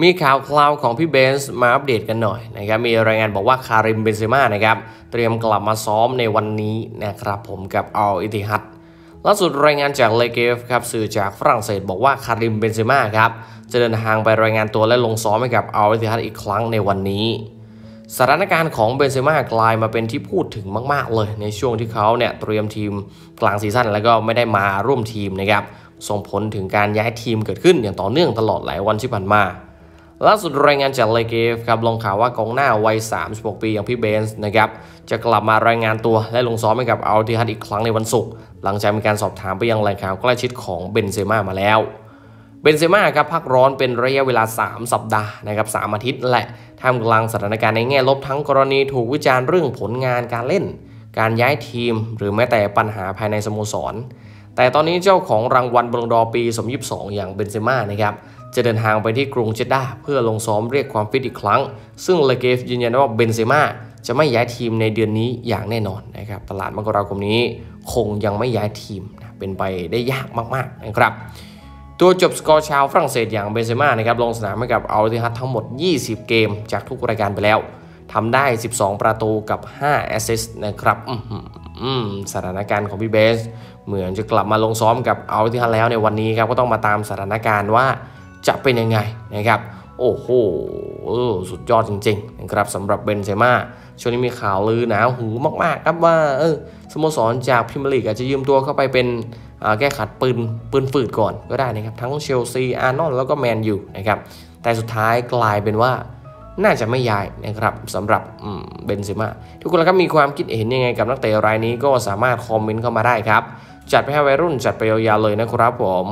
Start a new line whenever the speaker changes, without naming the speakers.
มีข่าวคราวของพี่เบนซ์มาอัปเดตกันหน่อยนะครับ มีรายงานบอกว่าคาริมเบนเซม่านะครับ เตรียมกลับมาซ้อมในวันนี้นะครับผมกับอัลอิตติฮัดล่าสุดรายงานจาก L'Équipe ครับสื่อจากฝรั่งเศสบอกว่าคาริมเบนเซม่าครับ จะเดินทางไปรายงานตัวและลงซ้อมให้กับอัลอิตติฮัดอีกครั้งในวันนี้ สถานการณ์ของเบนเซม่ากลายมาเป็นที่พูดถึงมาก ๆ เลย ในช่วงที่เขาเนี่ยเตรียมทีมกลางซีซั่นแล้วก็ไม่ได้มาร่วมทีมนะครับส่งผลถึงการย้ายทีมเกิดขึ้นอย่างต่อเนื่องตลอดหลายวันที่ผ่านมา ล่าสุดรายงานจากเลเกฟครับลงข่าวว่ากองหน้าวัย 36 ปีอย่างพี่เบนส์นะครับจะกลับมารายงานตัวและลงซ้อมให้กับอัลติฮัดอีกครั้งในวันศุกร์หลังจากมีการสอบถามไปยังแหล่งข่าวใกล้ชิดของเบนเซม่ามาแล้วเบนเซม่าครับพักร้อนเป็นระยะเวลา 3 สัปดาห์นะครับสอาทิตย์และท่ามกลางสถานการณ์ในแง่ลบทั้งกรณีถูกวิจารณ์เรื่องผลงานการเล่น การย้ายทีม หรือแม้แต่ปัญหาภายในสโมสร แต่ตอนนี้เจ้าของรางวัล Ballon d'Or ปี 2022 อย่างเบนเซม่านะครับ จะเดินทางไปที่กรุงเจด้าเพื่อลงซ้อมเรียกความฟิตอีกครั้ง ซึ่ง L'Équipe ยืนยันว่าเบนเซม่าจะไม่ย้ายทีมในเดือนนี้อย่างแน่นอนนะครับตลาดมกราคมนี้คงยังไม่ย้ายทีมนะเป็นไปได้ยากมากๆนะครับ ตัวจบสกอร์ชาวฝรั่งเศสอย่างเบนเซม่านะครับลงสนามให้กับอัลอิตติฮัดทั้งหมด 20 เกมจากทุกรายการไปแล้วทำได้ 12 ประตูกับ 5 assist นะครับสถานการณ์ของพี่เบนซ์ เหมือนจะกลับมาลงซ้อมกับอัลอิตติฮัดแล้วในวันนี้ครับ ก็ต้องมาตามสถานการณ์ว่า จะเป็นยังไงนะครับ โอ้โหสุดยอดจริงๆนะครับสำหรับเบนเซม่าช่วงนี้มีข่าวลือหนาหูมากๆ ครับว่าเออสโมสรจากพรีเมียร์ลีกอาจจะยืมตัวเข้าไปเป็นแก้ขัดปืนปืนฝืดก่อนก็ได้นะครับ ทั้งเชลซีอาร์เซนอลแล้วก็แมนยูนะครับแต่สุดท้ายกลายเป็นว่าน่าจะไม่ย้ายนะครับสำหรับเบนเซม่าทุกคนครับมีความคิดเห็นยังไงกับนักเตะรายนี้ก็สามารถคอมเมนต์เข้ามาได้ครับ จัดไปให้วัยรุ่นจัดไปยาวๆเลยนะครับผม